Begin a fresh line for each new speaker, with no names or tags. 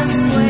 I swear.